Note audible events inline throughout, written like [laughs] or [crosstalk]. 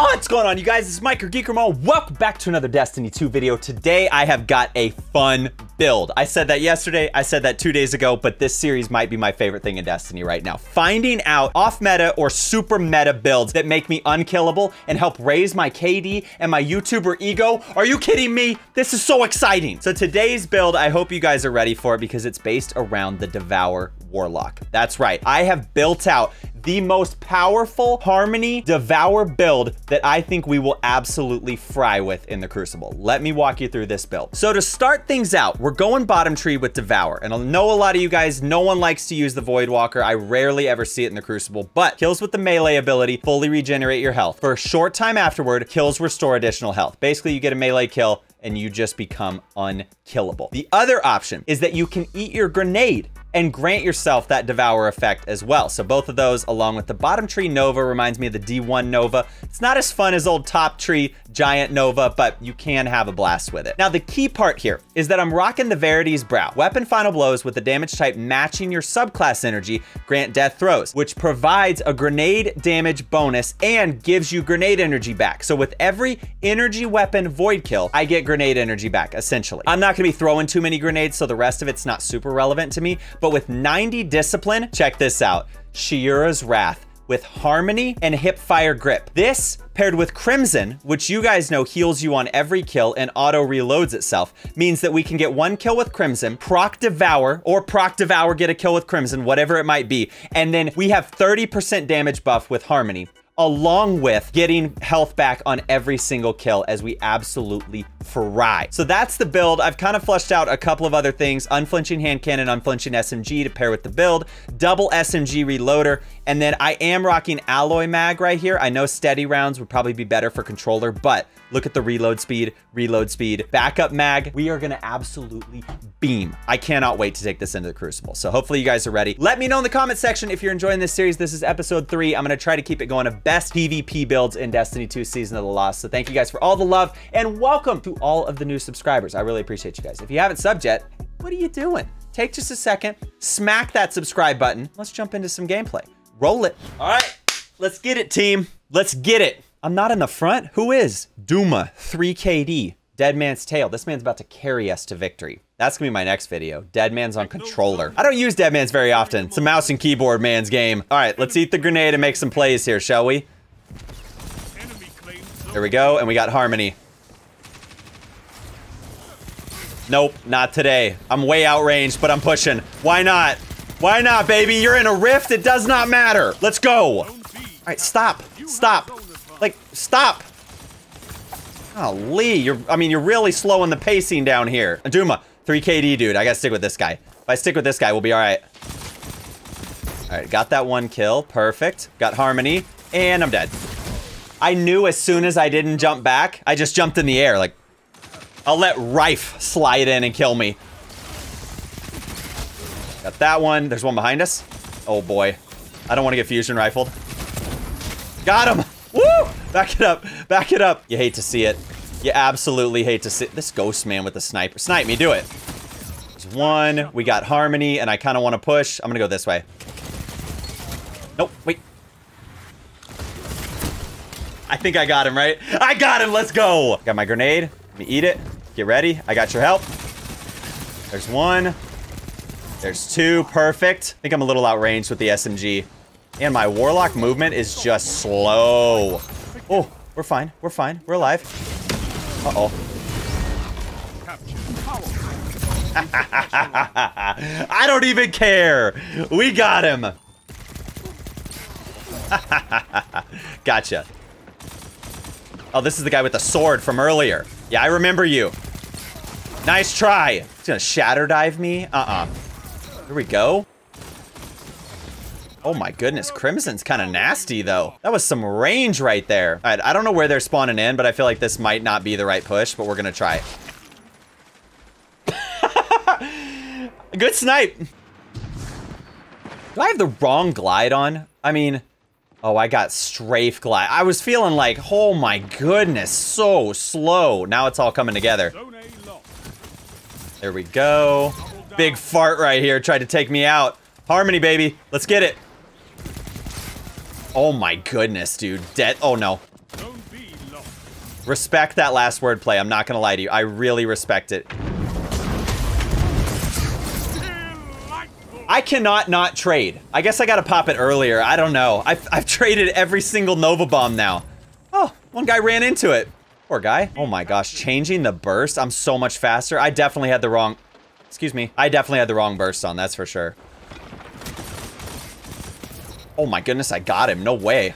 What's going on, you guys? It's Mike or Geekermon. Welcome back to another Destiny 2 video. Today, I have got a fun build. I said that yesterday, I said that two days ago, but this series might be my favorite thing in Destiny right now. Finding out off-meta or super meta builds that make me unkillable and help raise my KD and my YouTuber ego. Are you kidding me? This is so exciting. So today's build, I hope you guys are ready for it because it's based around the Devour Warlock. That's right. I have built out the most powerful Harmony Devour build that I think we will absolutely fry with in the Crucible. Let me walk you through this build. So to start things out, we're going bottom tree with Devour. And I know a lot of you guys, no one likes to use the Voidwalker. I rarely ever see it in the Crucible, but kills with the melee ability fully regenerate your health. For a short time afterward, kills restore additional health. Basically, you get a melee kill and you just become unkillable. The other option is that you can eat your grenade and grant yourself that Devour effect as well. So both of those, along with the bottom tree Nova, reminds me of the D1 Nova. It's not as fun as old top tree giant Nova, but you can have a blast with it. Now, the key part here is that I'm rocking the Verity's Brow. Weapon final blows with the damage type matching your subclass energy grant death throes, which provides a grenade damage bonus and gives you grenade energy back. So with every energy weapon void kill, I get grenade energy back, essentially. I'm not gonna be throwing too many grenades, so the rest of it's not super relevant to me, but with 90 discipline, check this out. Shayura's Wrath with Harmony and Hipfire Grip. This paired with Crimson, which you guys know heals you on every kill and auto reloads itself, means that we can get one kill with Crimson, proc Devour, or proc Devour get a kill with Crimson, whatever it might be. And then we have 30% damage buff with Harmony along with getting health back on every single kill as we absolutely fry. So that's the build. I've kind of fleshed out a couple of other things. Unflinching hand cannon, unflinching SMG to pair with the build, double SMG reloader, and then I am rocking alloy mag right here. I know steady rounds would probably be better for controller, but look at the reload speed, reload speed, backup mag. We are gonna absolutely beam. I cannot wait to take this into the Crucible. So hopefully you guys are ready. Let me know in the comment section if you're enjoying this series. This is episode three. I'm gonna try to keep it going of best PvP builds in Destiny 2 Season of the Lost. So thank you guys for all the love and welcome to all of the new subscribers. I really appreciate you guys. If you haven't subbed yet, what are you doing? Take just a second, smack that subscribe button. Let's jump into some gameplay. Roll it. All right, let's get it, team. Let's get it. I'm not in the front. Who is? Duma, 3KD, Dead Man's Tale. This man's about to carry us to victory. That's gonna be my next video. Dead Man's on controller. I don't use Dead Man's very often. It's a mouse and keyboard man's game. All right, let's eat the grenade and make some plays here, shall we? There we go, and we got Harmony. Nope, not today. I'm way outranged, but I'm pushing. Why not? Why not, baby? You're in a rift. It does not matter. Let's go. All right, stop. Stop. Like, stop. Oh, Lee, you're, I mean, you're really slowing the pacing down here. Aduma, 3KD, dude. I gotta stick with this guy. If I stick with this guy, we'll be all right. All right, got that one kill. Perfect. Got Harmony, and I'm dead. I knew as soon as I didn't jump back, I just jumped in the air. Like, I'll let Rife slide in and kill me. Got that one. There's one behind us. Oh, boy. I don't want to get fusion rifled. Got him. Woo! Back it up. Back it up. You hate to see it. You absolutely hate to see This ghost man with the sniper. Snipe me. Do it. There's one. We got Harmony, and I kind of want to push. I'm going to go this way. Nope. Wait. I think I got him, right? I got him! Let's go! Got my grenade. Let me eat it. Get ready. I got your help. There's one. There's two. Perfect. I think I'm a little outranged with the SMG. And my Warlock movement is just slow. Oh, we're fine. We're fine. We're alive. Uh-oh. [laughs] I don't even care. We got him. [laughs] gotcha. Oh, this is the guy with the sword from earlier. Yeah, I remember you. Nice try. He's gonna shatter dive me? Uh-uh. Here we go. Oh my goodness, Crimson's kind of nasty though. That was some range right there. All right, I don't know where they're spawning in, but I feel like this might not be the right push, but we're gonna try. [laughs] Good snipe. Do I have the wrong glide on? I mean, Oh, I got strafe glide. I was feeling like, oh my goodness, so slow. Now it's all coming together. There we go. Big fart right here. Tried to take me out. Harmony, baby. Let's get it. Oh my goodness, dude. Dead. Oh no. Respect that last word play. I'm not gonna lie to you. I really respect it. I cannot not trade. I guess I gotta pop it earlier. I don't know. I've, I've [laughs] traded every single Nova Bomb now. Oh, one guy ran into it. Poor guy. Oh my gosh, changing the burst. I'm so much faster. I definitely had the wrong... Excuse me. I definitely had the wrong burst on, that's for sure. Oh my goodness, I got him. No way.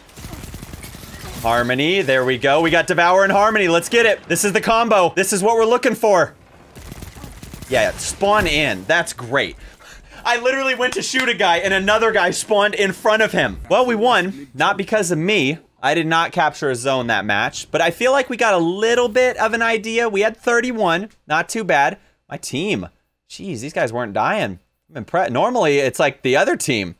Harmony, there we go. We got Devour and Harmony. Let's get it. This is the combo. This is what we're looking for. Yeah, spawn in. That's great. I literally went to shoot a guy and another guy spawned in front of him. Well, we won. Not because of me. I did not capture a zone that match, but I feel like we got a little bit of an idea. We had 31. Not too bad. My team. Jeez, these guys weren't dying. I'm impressed. Normally, it's like the other team.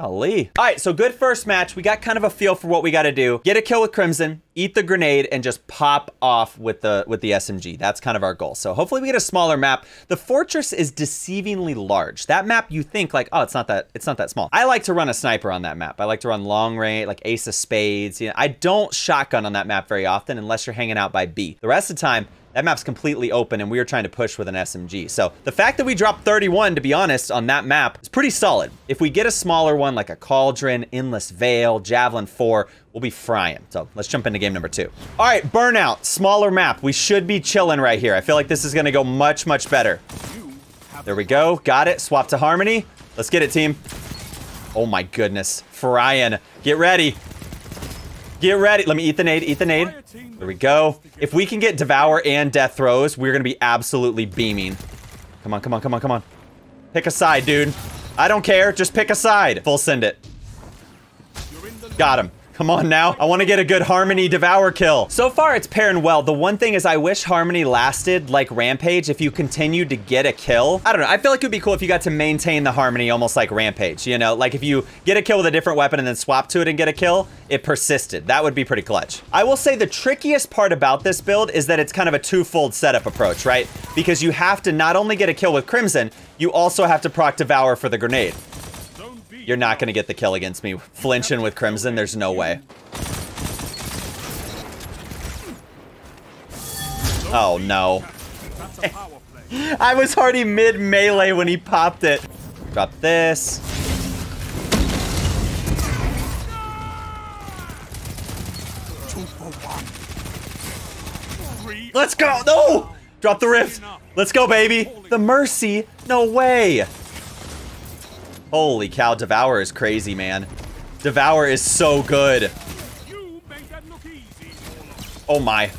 Golly. All right, so good first match. We got kind of a feel for what we got to do. Get a kill with Crimson, eat the grenade, and just pop off with the with the SMG. That's kind of our goal. So hopefully we get a smaller map. The fortress is deceivingly large. That map, you think like, oh, it's not that it's not that small. I like to run a sniper on that map. I like to run long range, like Ace of Spades. You know, I don't shotgun on that map very often unless you're hanging out by B. The rest of the time, that map's completely open and we were trying to push with an SMG. So the fact that we dropped 31, to be honest, on that map is pretty solid. If we get a smaller one like a Cauldron, Endless Vale, Javelin 4, we'll be frying. So let's jump into game number two. All right, Burnout, smaller map. We should be chilling right here. I feel like this is gonna go much, much better. There we go, got it, swap to Harmony. Let's get it, team. Oh my goodness, frying. Get ready. Get ready. Let me eat the nade, eat the nade. There we go. If we can get Devour and Death Throes, we're going to be absolutely beaming. Come on, come on, come on, come on. Pick a side, dude. I don't care. Just pick a side. Full send it. Got him. Come on now. I want to get a good Harmony Devour kill. So far, it's pairing well. The one thing is I wish Harmony lasted like Rampage if you continued to get a kill. I don't know. I feel like it would be cool if you got to maintain the Harmony almost like Rampage. You know, like if you get a kill with a different weapon and then swap to it and get a kill, it persisted. That would be pretty clutch. I will say the trickiest part about this build is that it's kind of a twofold setup approach, right? Because you have to not only get a kill with Crimson, you also have to proc Devour for the grenade. You're not going to get the kill against me. Flinching with Crimson, there's no way. Oh, no. [laughs] I was already mid-melee when he popped it. Drop this. Let's go! No! Drop the rift. Let's go, baby. The Mercy. No way. Holy cow, Devour is crazy, man. Devour is so good. Oh my.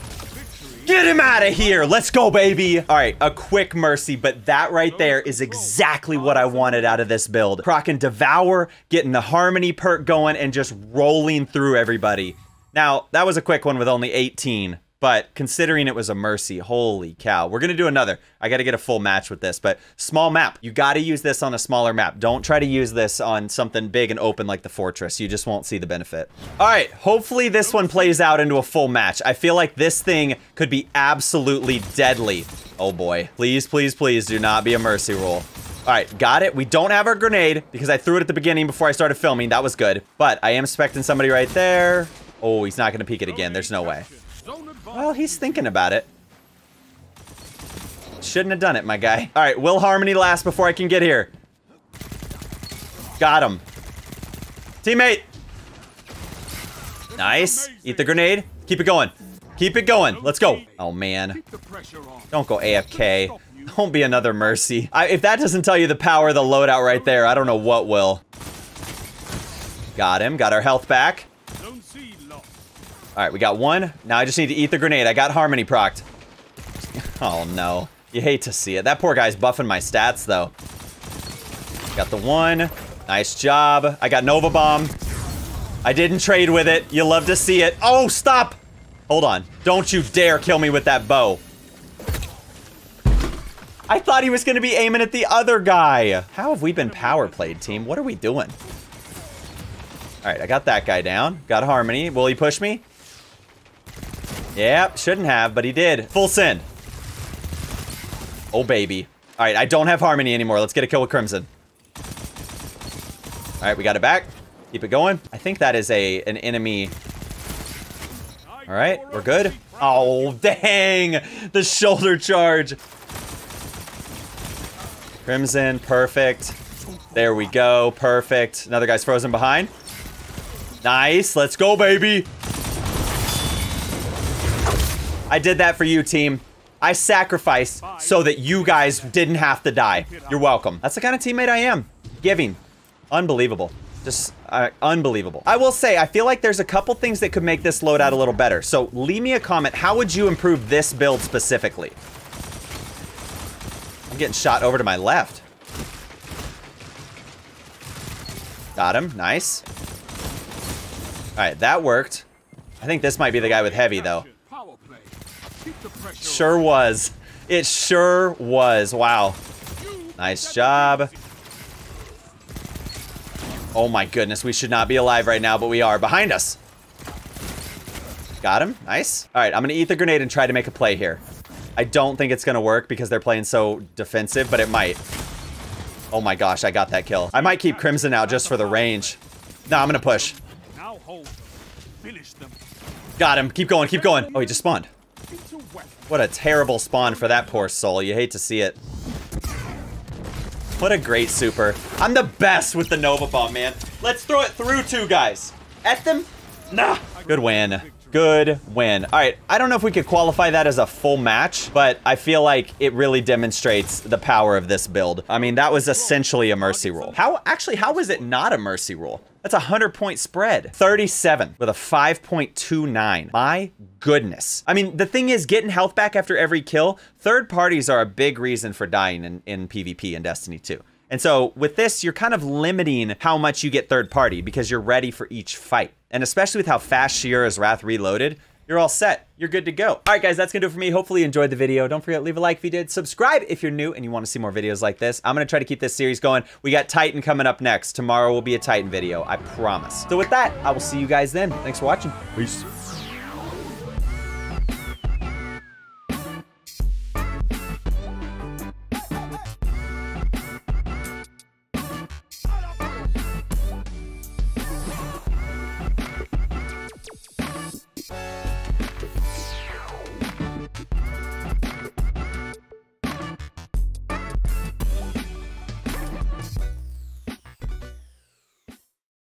Get him out of here. Let's go, baby. All right, a quick mercy, but that right there is exactly what I wanted out of this build. Procking Devour, getting the Harmony perk going, and just rolling through everybody. Now, that was a quick one with only 18. But considering it was a mercy, holy cow. We're going to do another. I got to get a full match with this, but small map. You got to use this on a smaller map. Don't try to use this on something big and open like the Fortress. You just won't see the benefit. All right, hopefully this one plays out into a full match. I feel like this thing could be absolutely deadly. Oh boy. Please, please, please do not be a mercy roll. All right, got it. We don't have our grenade because I threw it at the beginning before I started filming. That was good. But I am expecting somebody right there. Oh, he's not going to peek it again. There's no way. Well, he's thinking about it. Shouldn't have done it, my guy. All right, will Harmony last before I can get here? Got him. Teammate. Nice. Eat the grenade. Keep it going. Keep it going. Let's go. Oh, man. Don't go AFK. Don't be another Mercy. I, if that doesn't tell you the power of the loadout right there, I don't know what will. Got him. Got our health back. All right, we got one. Now I just need to eat the grenade. I got Harmony procced. [laughs] Oh, no. You hate to see it. That poor guy's buffing my stats, though. Got the one. Nice job. I got Nova Bomb. I didn't trade with it. You love to see it. Oh, stop! Hold on. Don't you dare kill me with that bow. I thought he was going to be aiming at the other guy. How have we been power played, team? What are we doing? All right, I got that guy down. Got Harmony. Will he push me? Yep, shouldn't have, but he did. Full send. Oh, baby. All right, I don't have Harmony anymore. Let's get a kill with Crimson. All right, we got it back. Keep it going. I think that is a an enemy. All right, we're good. Oh, dang. The shoulder charge. Crimson, perfect. There we go, perfect. Another guy's frozen behind. Nice, let's go, baby. I did that for you, team. I sacrificed so that you guys didn't have to die. You're welcome. That's the kind of teammate I am. Giving. Unbelievable. Just uh, unbelievable. I will say, I feel like there's a couple things that could make this loadout a little better. So leave me a comment. How would you improve this build specifically? I'm getting shot over to my left. Got him. Nice. All right, that worked. I think this might be the guy with heavy, though. Sure was. It sure was. Wow. Nice job. Oh my goodness, we should not be alive right now, but we are. Behind us. Got him. Nice. All right, I'm going to eat the grenade and try to make a play here. I don't think it's going to work because they're playing so defensive, but it might. Oh my gosh, I got that kill. I might keep Crimson out just for the range. No, I'm going to push. Got him. Keep going, keep going. Oh, he just spawned. What a terrible spawn for that poor soul. You hate to see it. What a great super. I'm the best with the Nova Bomb, man. Let's throw it through two guys. At them? Nah. Good win. Good win. All right, I don't know if we could qualify that as a full match, but I feel like it really demonstrates the power of this build. I mean, that was essentially a mercy rule. How, actually, how was it not a mercy rule? That's a 100 point spread. 37 with a 5.29. My goodness. I mean, the thing is, getting health back after every kill, third parties are a big reason for dying in, in PvP in Destiny 2. And so with this, you're kind of limiting how much you get third party because you're ready for each fight. And especially with how fast Shayura's Wrath reloaded, you're all set. You're good to go. All right, guys, that's gonna do it for me. Hopefully you enjoyed the video. Don't forget, leave a like if you did. Subscribe if you're new and you wanna see more videos like this. I'm gonna try to keep this series going. We got Titan coming up next. Tomorrow will be a Titan video, I promise. So with that, I will see you guys then. Thanks for watching. Peace.